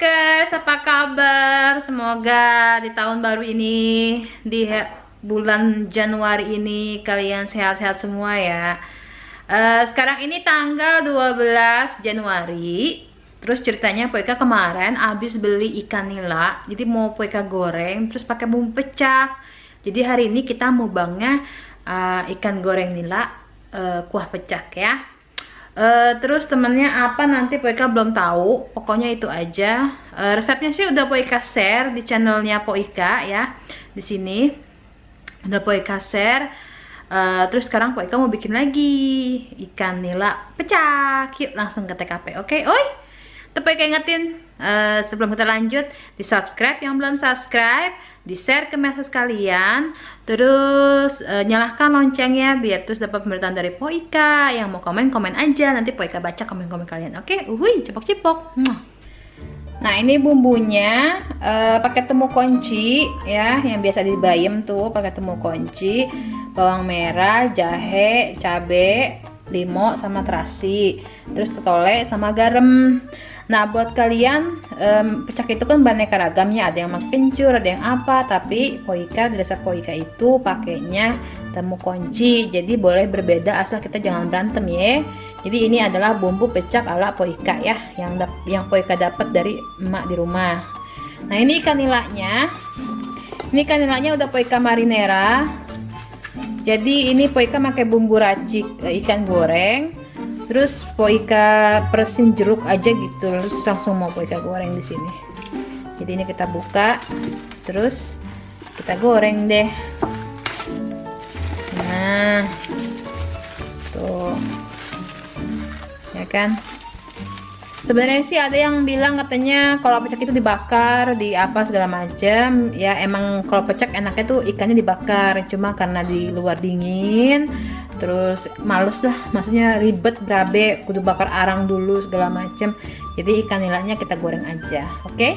Vlogers, apa kabar? Semoga di tahun baru ini, di bulan Januari ini kalian sehat-sehat semua ya. Uh, sekarang ini tanggal 12 Januari. Terus ceritanya Poika kemarin habis beli ikan nila, jadi mau Poika goreng, terus pakai bumbu pecah. Jadi hari ini kita mau uh, ikan goreng nila uh, kuah pecah ya. Uh, terus temennya apa nanti Poika belum tahu. Pokoknya itu aja. Uh, resepnya sih udah Poika share di channelnya Poika ya di sini. Udah Poika share. Uh, terus sekarang Poika mau bikin lagi ikan nila pecah. Yuk langsung ke TKP oke okay? oi tapi ingetin uh, sebelum kita lanjut di subscribe yang belum subscribe di share ke medsos kalian terus uh, nyalakan loncengnya biar terus dapat pemberitaan dari Poika. Yang mau komen komen aja. Nanti Poika baca komen komen kalian oke? Okay? uhui cepok cepok nah ini bumbunya uh, pakai temu kunci ya. Yang biasa di bayam tuh pakai temu kunci. Bawang merah jahe cabe limo sama terasi. Terus tole sama garam Nah, buat kalian um, pecak itu kan beraneka ragamnya, ada yang pakai kencur, ada yang apa, tapi poika di dasar poika itu pakainya temu kunci. Jadi boleh berbeda asal kita jangan berantem ya. Jadi ini adalah bumbu pecak ala poika ya, yang yang poika dapat dari emak di rumah. Nah, ini ikan nilanya. Ini ikan nilanya udah poika marinera. Jadi ini poika pakai bumbu racik eh, ikan goreng terus poika persin jeruk aja gitu. Terus langsung mau poika goreng di sini. Jadi ini kita buka. Terus kita goreng deh. Nah tuh. Ya kan? Sebenarnya sih ada yang bilang katanya kalau pecak itu dibakar di apa segala macam ya emang kalau pecak enaknya tuh ikannya dibakar. Cuma karena di luar dingin terus males lah maksudnya ribet berabe kudu bakar arang dulu segala macem jadi ikan nilainya kita goreng aja oke okay?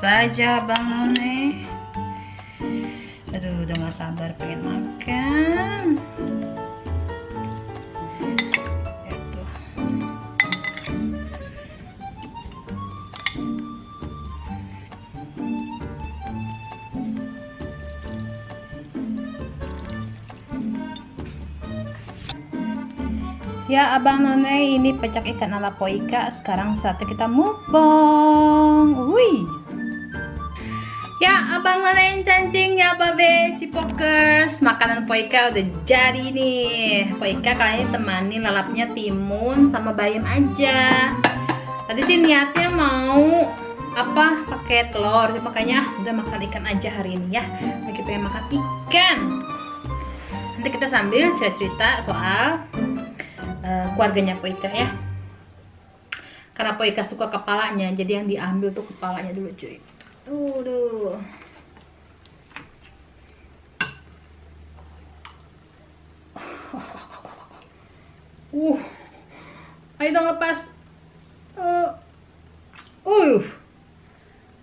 Saja bang None. Aduh udah gak sabar pengen makan. Ya abang none ini pecak ikan ala poika. Sekarang saatnya kita mukbang. Wih Ya abang none cancing ya babe Cipokers Makanan poika udah jadi nih. Poika kali ini temani lalapnya timun sama bayam aja. Tadi sih niatnya mau apa pakai telur. Makanya udah makan ikan aja hari ini ya. Lagi pengen makan ikan. Nanti kita sambil cerita-cerita soal uh, keluarganya Poika ya. Karena Poika suka kepalanya jadi yang diambil tuh kepalanya dulu cuy Udah. uh. Ayo dong lepas. Uh uh.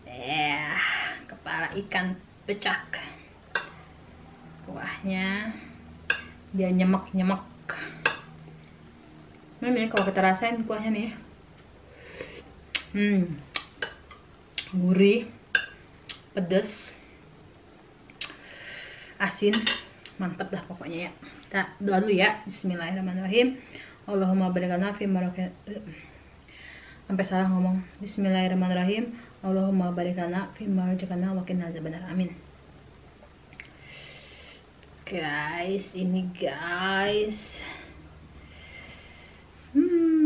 Eh kepala ikan pecak. Kuahnya biar nyemek nyemek ini nih kalau kita rasain kuahnya nih hmm. Gurih pedes asin mantap dah pokoknya ya. Kita doa dulu ya. Bismillahirrahmanirrahim. Allahumma barik fi sampai salah ngomong. Bismillahirrahmanirrahim. Allahumma barik lana fi marjakana wa qina benar amin. Guys ini guys. Hmm.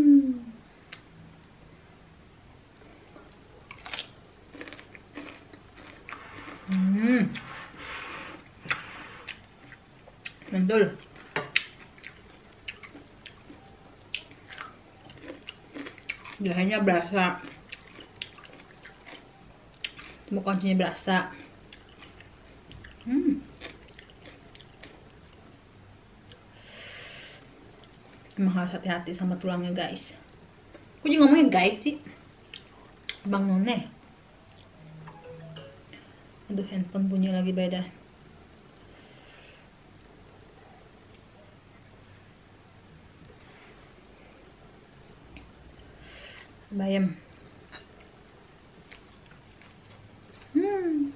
Mantul. Jahenya berasa. Bukan sini berasa. Hmm. Emang harus hati-hati sama tulangnya guys. Aku juga ngomongnya guys sih. Bang None aduh handphone bunyi lagi beda. Bayam hmm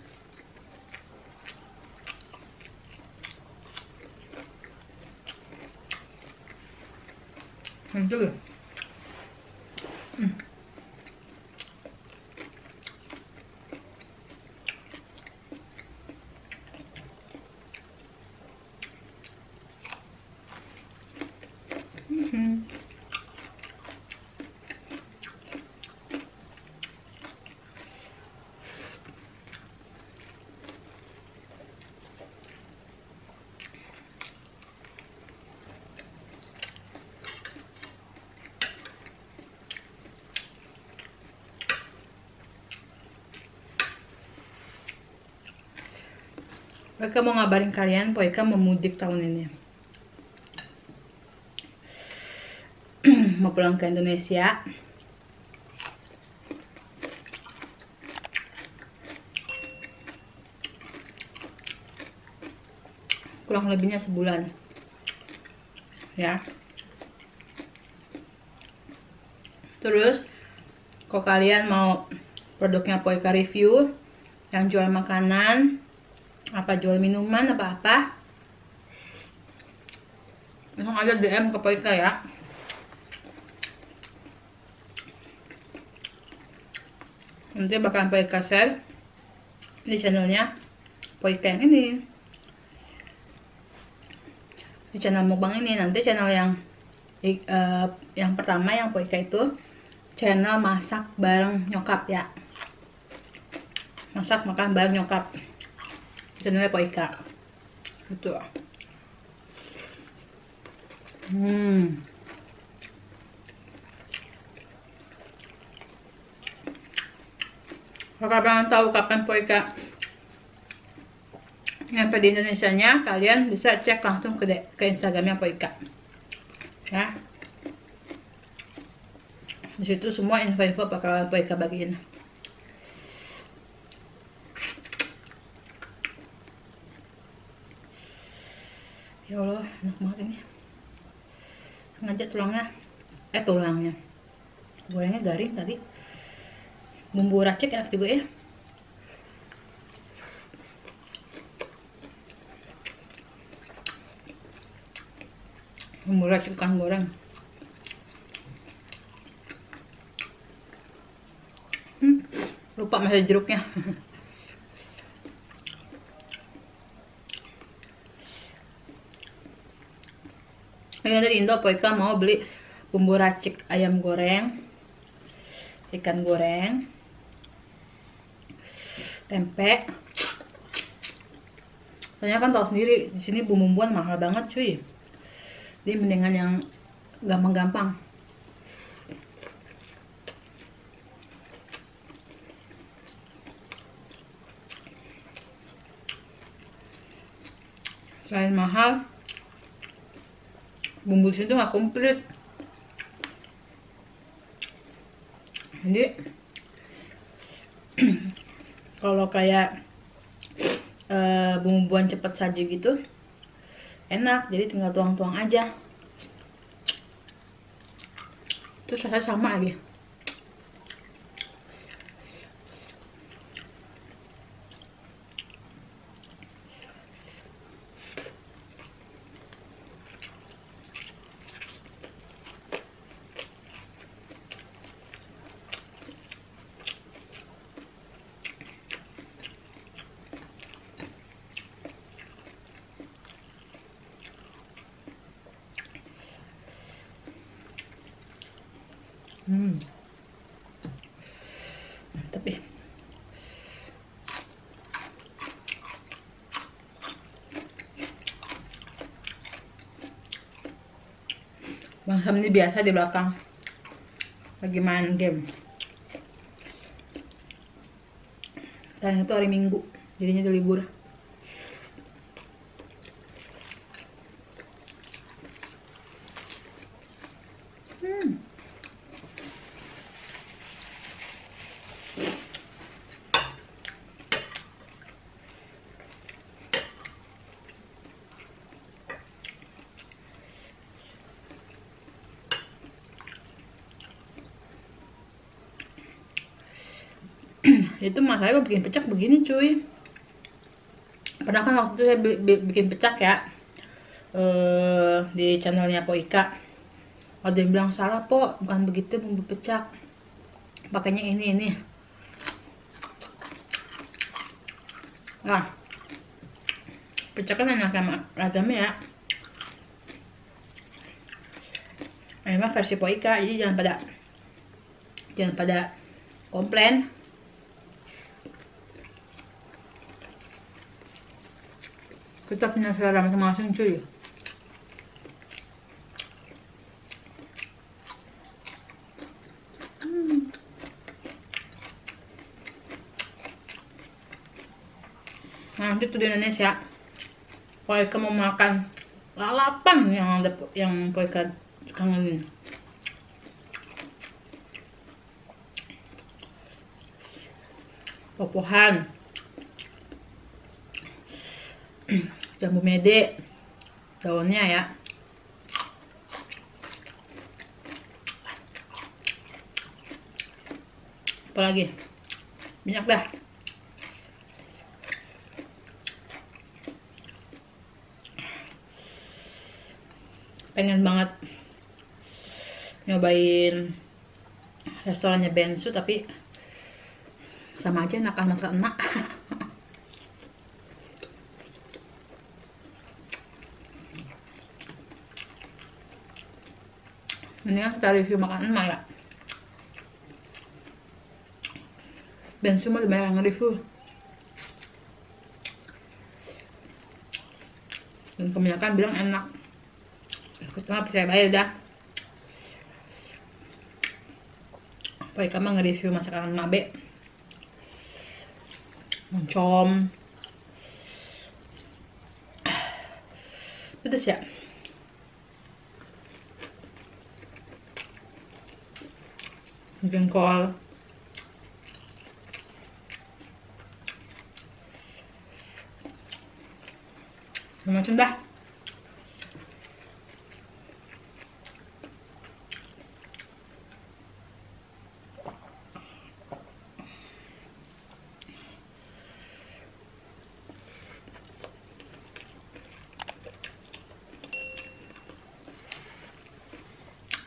mantul hmm. Mereka mau ngabarin kalian Poika mau mudik tahun ini. mau pulang ke Indonesia. Kurang lebihnya sebulan. Ya. Terus kalau kalian mau produknya Poika review yang jual makanan apa jual minuman apa apa? Langsung aja DM ke Poika ya? Nanti bakalan Poika share di channelnya Poika yang ini. Di channel mukbang ini. Nanti channel yang uh, yang pertama yang Poika itu channel masak bareng nyokap ya. Masak makan bareng nyokap channelnya Pak Ika. Gitu. Hmm. Kalau kalian tahu kapan Poika nyampe di Indonesia nya kalian bisa cek langsung ke, ke Instagramnya Poika ya. Di situ semua info-info bakal Poika bagiin ya Allah enak banget ini. Sengaja tulangnya. Eh tulangnya. Gorengnya garing tadi. Bumbu racik enak juga ya. Bumbu racik ikan goreng. Hmm, lupa masih jeruknya Ini dari Indo Poika mau beli bumbu racik ayam goreng, ikan goreng, tempe. Soalnya kan tahu sendiri di sini bumbu-bumbuan mahal banget cuy. Jadi mendingan yang gampang-gampang. Selain mahal, bumbu sini tuh nggak komplit. Jadi kalau kayak uh, bumbuan cepat saja gitu enak. Jadi tinggal tuang-tuang aja. Terus rasanya sama lagi Hmm. Mantap ya. Bang Sam ini biasa di belakang lagi main game. Dan itu hari Minggu, jadinya itu libur. Itu masalahnya gue bikin pecak begini cuy. Pernah kan waktu itu saya bikin pecak ya uh, di channelnya Poika ada yang bilang salah po bukan begitu bumbu pecak. Pakainya ini ini. Nah pecak kan enak sama ragamnya ya. Memang versi Poika jadi jangan pada jangan pada komplain kita punya selera masing-masing cuy. Hmm. nah itu di Indonesia. Kalau kamu makan lalapan yang ada yang Poika kangenin popohan jambu mede daunnya ya. Apalagi minyak dah. Pengen banget nyobain restorannya Bensu tapi sama aja nakal masakan emak mendingan kita review makanan mah ya. Dan semua lebih banyak review dan kebanyakan bilang enak. Kita saya bayar dah Baik, kamu nge-review masakan mabe? Mencom Pedas ya jengkol macam dah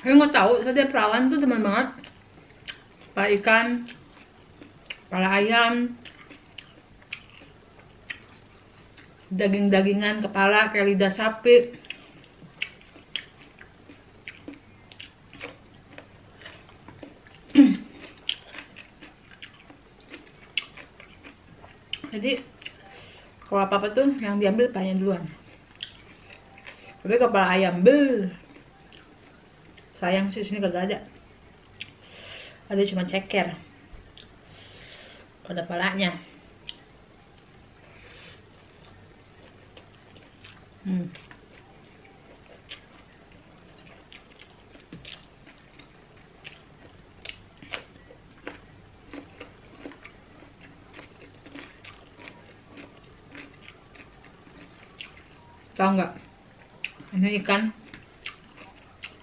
Saya nggak tahu, setiap perawan tuh teman banget. Kepala ikan, kepala ayam, daging-dagingan kepala kayak lidah sapi. Jadi kalau apa-apa tuh yang diambil banyak duluan. Tapi kepala ayam, bel sayang sih sini kagak ada ada cuma ceker. Ada palanya. Hmm. tahu nggak? Ini ikan.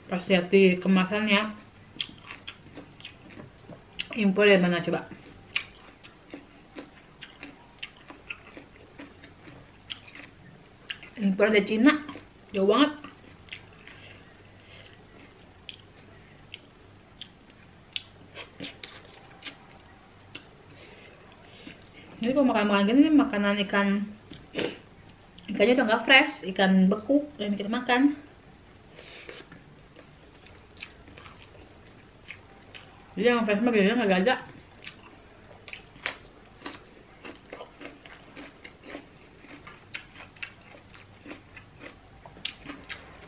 Pas lihat di kemasannya impor dari mana coba. Impor dari Cina jauh banget. Jadi kalau makan-makan gini makanan ikan ikannya udah nggak fresh ikan beku yang kita makan Jadi yang fresh mah kayaknya nggak ada.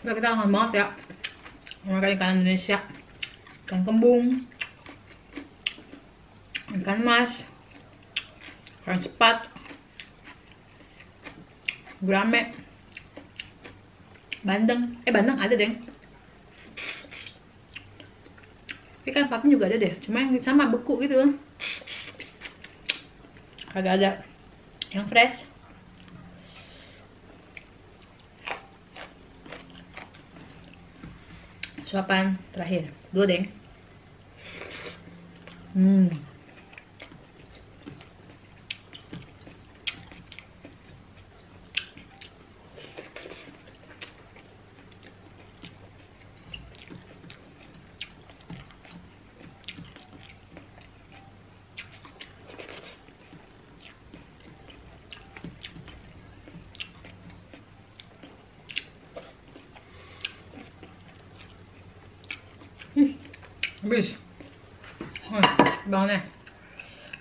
Nah, kita kangen banget ya. Makan ikan Indonesia. Ikan kembung. Ikan mas. Ikan cepat gurame. Bandeng. Eh bandeng ada deh ikan patin juga ada deh. Cuma yang sama beku gitu. Agak ada yang fresh. Suapan terakhir. Dua deh hmm habis oh, bangunnya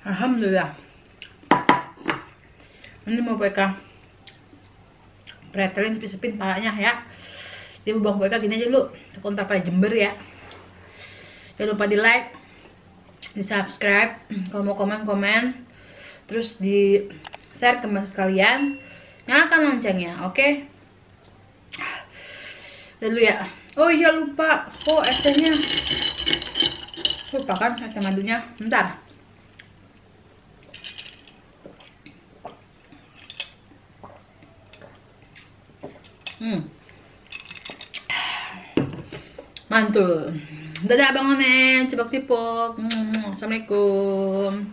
Alhamdulillah. Ini mau PK pretelin sepin palanya ya. Dia mau bang PK gini aja dulu. Kontak pada Jember ya. Jangan lupa di like di subscribe. Kalau mau komen komen terus di share ke mas kalian. Nyalakan loncengnya oke? Okay? dulu ya. Oh iya lupa. Oh esnya lupa kan es madunya bentar. Hmm. Mantul. Dadah bangun nih cipok cipok assalamualaikum